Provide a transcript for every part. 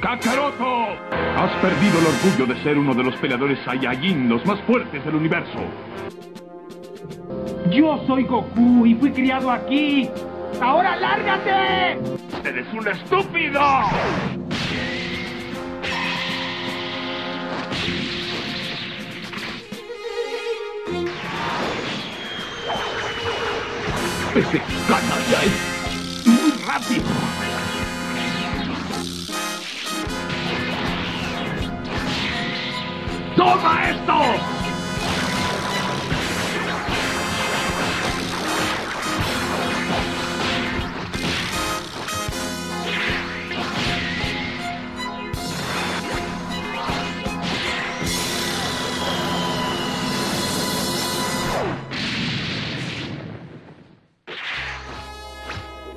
¡Kakaroto! Has perdido el orgullo de ser uno de los peleadores Saiyajin, los más fuertes del universo. Yo soy Goku y fui criado aquí. ¡Ahora lárgate! ¡Eres un estúpido! Ese canalla es muy rápido. ¡Toma esto!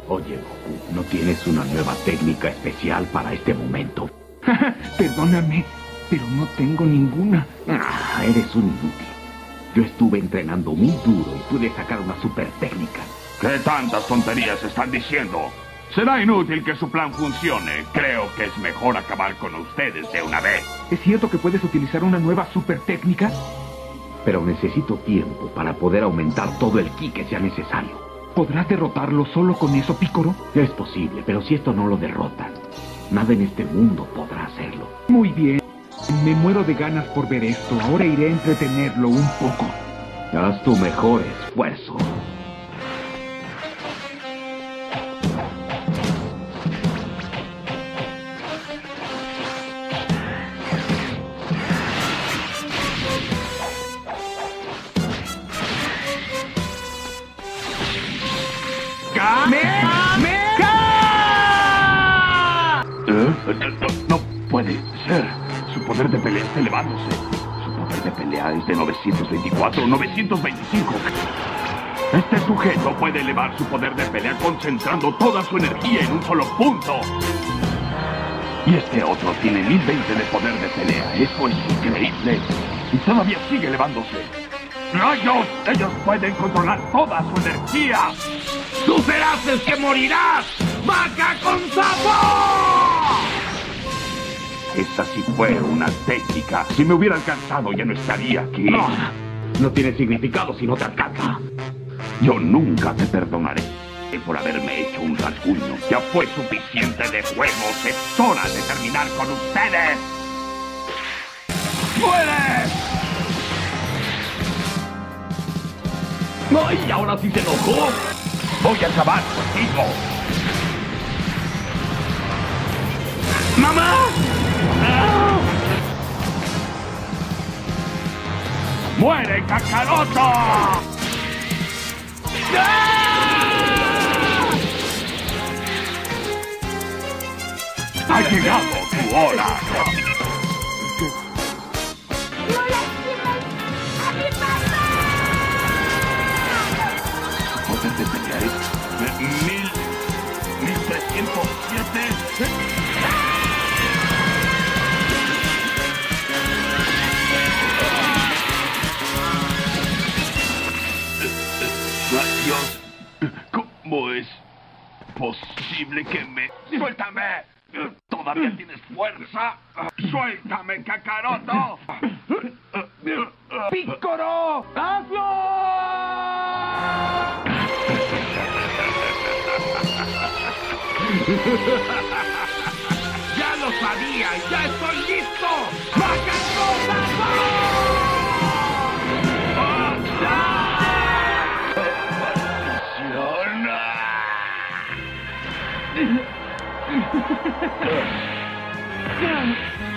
Oye, Goku, ¿no tienes una nueva técnica especial para este momento? Perdóname, pero no tengo ninguna. Ah, eres un inútil. Yo estuve entrenando muy duro y pude sacar una super técnica. ¿Qué tantas tonterías están diciendo? Será inútil que su plan funcione. Creo que es mejor acabar con ustedes de una vez. ¿Es cierto que puedes utilizar una nueva super técnica? Pero necesito tiempo para poder aumentar todo el ki que sea necesario. ¿Podrás derrotarlo solo con eso, Pícoro? Es posible, pero si esto no lo derrotan, nada en este mundo podrá hacerlo. Muy bien. Me muero de ganas por ver esto. Ahora iré a entretenerlo un poco. Haz tu mejor esfuerzo. ¿Eh? No, no puede poder de pelea está elevándose. Su poder de pelea es de 924 925. Este sujeto puede elevar su poder de pelea concentrando toda su energía en un solo punto. Y este otro tiene 1020 de poder de pelea. Eso es increíble. Y todavía sigue elevándose. ¡Rayos! Ellos pueden controlar toda su energía. ¡Tú serás el que morirás! ¡Vaca con sapo! Esa sí fue una técnica. Si me hubiera alcanzado ya no estaría aquí. No, no tiene significado si no te alcanza. Yo nunca te perdonaré por haberme hecho un rasguño. Ya fue suficiente de juegos. Es hora de terminar con ustedes. ¡Muere! ¡Ay, ahora sí se enojó! Voy a acabar contigo. ¡Mamá! ¡Muere, Kakaroto! ¡Ah! ¡Ha llegado tu hora! ¡No lastimes a mi papá! poder de pelear es mil, mil trescientos siete. Dios, ¿cómo es posible que me... ¡Suéltame! ¿Todavía tienes fuerza? ¡Suéltame, Kakaroto! ¡Pícoro! ¡Hazlo! ¡Ya lo sabía! ¡Ya estoy listo! ¡Baja Yeah.